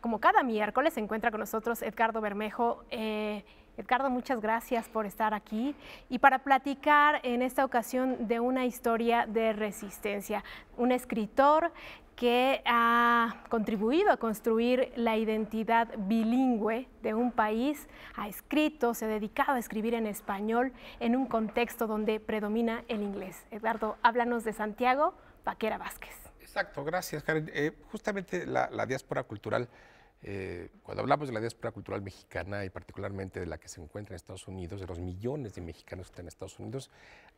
Como, cada miércoles se encuentra con nosotros Edgardo Bermejo. Eh, Edgardo, muchas gracias por estar aquí y para platicar en esta ocasión de una historia de resistencia. Un escritor que ha contribuido a construir la identidad bilingüe de un país, ha escrito, se ha dedicado a escribir en español en un contexto donde predomina el inglés. Edgardo, háblanos de Santiago Vaquera Vázquez. Exacto, gracias, Karen. Eh, justamente la, diáspora cultural, eh, cuando hablamos de la diáspora cultural mexicana y particularmente de la que se encuentra en Estados Unidos, de los millones de mexicanos que están en Estados Unidos,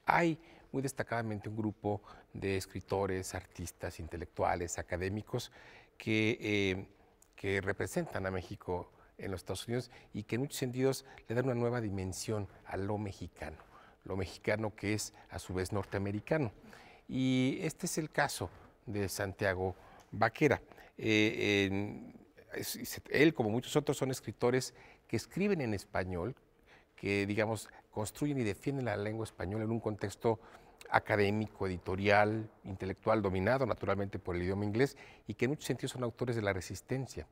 hay muy destacadamente un grupo de escritores, artistas, intelectuales, académicos que, eh, que representan a México en los Estados Unidos y que en muchos sentidos le dan una nueva dimensión a lo mexicano, lo mexicano que es a su vez norteamericano. Y este es el caso de Santiago Vaquera. Eh, él, como muchos otros, son escritores que escriben en español, que, digamos, construyen y defienden la lengua española en un contexto académico, editorial, intelectual, dominado naturalmente por el idioma inglés y que en muchos sentidos son autores de la resistencia.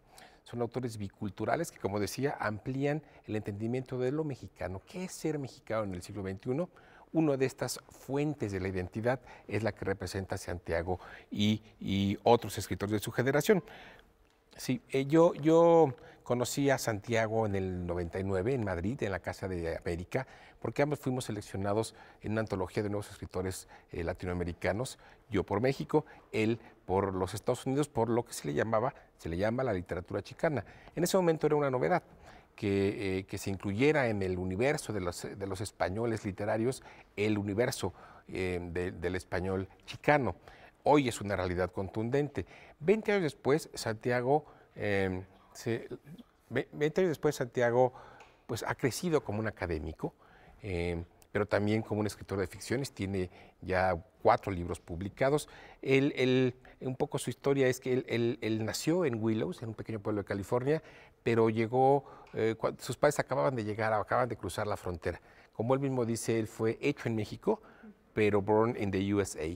Son autores biculturales que, como decía, amplían el entendimiento de lo mexicano. ¿Qué es ser mexicano en el siglo XXI? Una de estas fuentes de la identidad es la que representa Santiago y, otros escritores de su generación. Sí, eh, yo, yo conocí a Santiago en el 99 en Madrid, en la Casa de América, porque ambos fuimos seleccionados en una antología de nuevos escritores eh, latinoamericanos, yo por México, él por los Estados Unidos, por lo que se le llamaba, se le llama la literatura chicana. En ese momento era una novedad. Eh, que, se incluyera en el universo de los, de los españoles literarios el universo eh, del español chicano. Hoy es una realidad contundente. Veinte años después, Santiago, eh, años después, Santiago pues, ha crecido como un académico, pero también como un escritor de ficciones. Tiene ya cuatro libros publicados. un poco su historia es que él, nació en Willows, en un pequeño pueblo de California, pero llegó, eh, sus padres acababan de llegar, acababan de cruzar la frontera. Como él mismo dice, él fue hecho en México, pero born in the USA.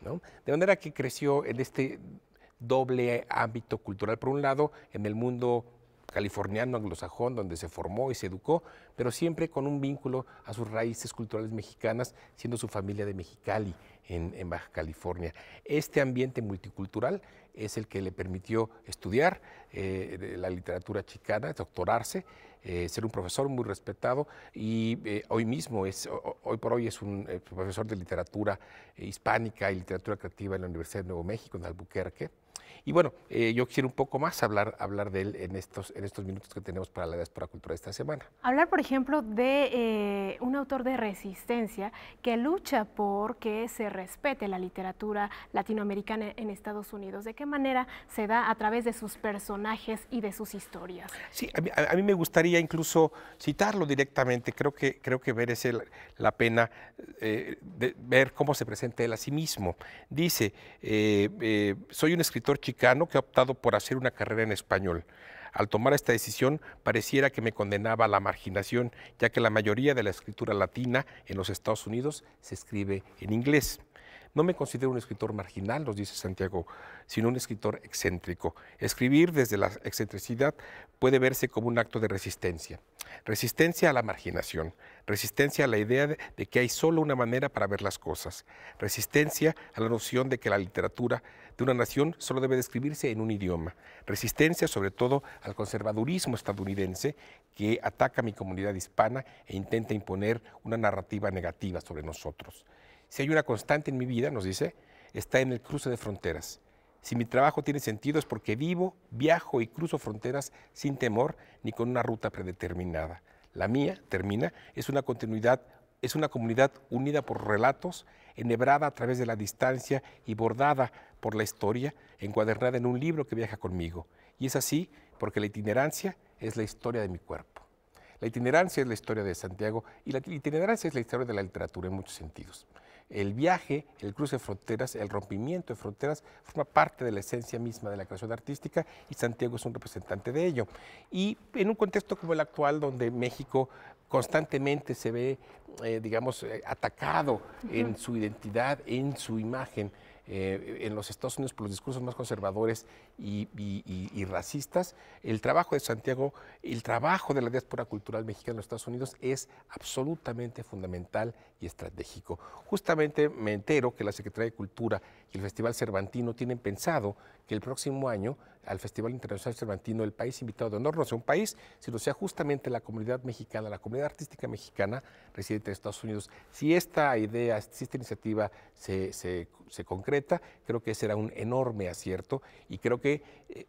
¿no? De manera que creció en este doble ámbito cultural, por un lado, en el mundo californiano anglosajón, donde se formó y se educó, pero siempre con un vínculo a sus raíces culturales mexicanas, siendo su familia de Mexicali, en, Baja California. Este ambiente multicultural es el que le permitió estudiar eh, la literatura chicana, doctorarse, eh, ser un profesor muy respetado y eh, hoy mismo es, hoy por hoy es un profesor de literatura hispánica y literatura creativa en la Universidad de Nuevo México, en Albuquerque. Y bueno, eh, yo quiero un poco más hablar, hablar de él en estos, en estos minutos que tenemos para la diáspora cultura esta semana. Hablar, por ejemplo, de eh, un autor de resistencia que lucha por que se respete la literatura latinoamericana en Estados Unidos. ¿De qué manera se da a través de sus personajes y de sus historias? Sí, a mí, me gustaría incluso citarlo directamente. Creo que, creo que merece la pena eh, ver cómo se presenta él a sí mismo. Dice, soy un escritor chico que ha optado por hacer una carrera en español. Al tomar esta decisión, pareciera que me condenaba a la marginación, ya que la mayoría de la escritura latina en los Estados Unidos se escribe en inglés. No me considero un escritor marginal, nos dice Santiago, sino un escritor excéntrico. Escribir desde la excentricidad puede verse como un acto de resistencia. Resistencia a la marginación, resistencia a la idea de, que hay solo una manera para ver las cosas, resistencia a la noción de que la literatura de una nación solo debe describirse en un idioma, resistencia sobre todo al conservadurismo estadounidense que ataca a mi comunidad hispana e intenta imponer una narrativa negativa sobre nosotros. Si hay una constante en mi vida, nos dice, está en el cruce de fronteras. Si mi trabajo tiene sentido es porque vivo, viajo y cruzo fronteras sin temor ni con una ruta predeterminada. La mía, termina, es una continuidad, es una comunidad unida por relatos, enhebrada a través de la distancia y bordada por la historia, encuadernada en un libro que viaja conmigo. Y es así porque la itinerancia es la historia de mi cuerpo. La itinerancia es la historia de Santiago y la itinerancia es la historia de la literatura en muchos sentidos el viaje, el cruce de fronteras, el rompimiento de fronteras, forma parte de la esencia misma de la creación artística y Santiago es un representante de ello. Y en un contexto como el actual, donde México constantemente se ve eh, digamos, eh, atacado en su identidad, en su imagen. Eh, en los Estados Unidos por los discursos más conservadores y, racistas. El trabajo de Santiago, el trabajo de la diáspora cultural mexicana en los Estados Unidos es absolutamente fundamental y estratégico. Justamente me entero que la Secretaría de Cultura y el Festival Cervantino tienen pensado que el próximo año al Festival Internacional Cervantino el país invitado de honor no sea un país, sino sea justamente la comunidad mexicana, la comunidad artística mexicana residente en Estados Unidos. Si esta idea, si esta iniciativa se, concreta, creo que será un enorme acierto y creo que, eh,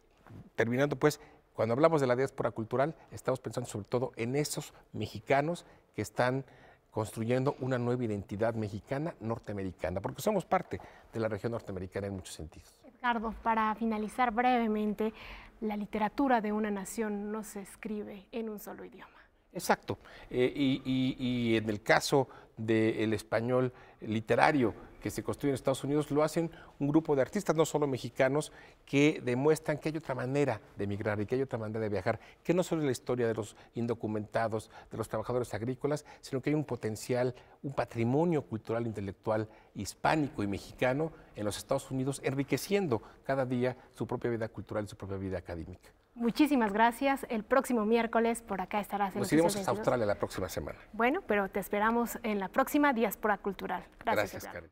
terminando pues, cuando hablamos de la diáspora cultural, estamos pensando sobre todo en esos mexicanos que están construyendo una nueva identidad mexicana norteamericana, porque somos parte de la región norteamericana en muchos sentidos. Ricardo, para finalizar brevemente, la literatura de una nación no se escribe en un solo idioma. Exacto. Eh, y, en el caso del español literario que se construye en Estados Unidos, lo hacen un grupo de artistas, no solo mexicanos, que demuestran que hay otra manera de emigrar y que hay otra manera de viajar, que no solo es la historia de los indocumentados, de los trabajadores agrícolas, sino que hay un potencial, un patrimonio cultural, intelectual hispánico y mexicano en los Estados Unidos, enriqueciendo cada día su propia vida cultural y su propia vida académica. Muchísimas gracias. El próximo miércoles por acá estarás en Nos iremos a Australia la próxima semana. Bueno, pero te esperamos en la próxima Diáspora Cultural. Gracias, gracias Karen.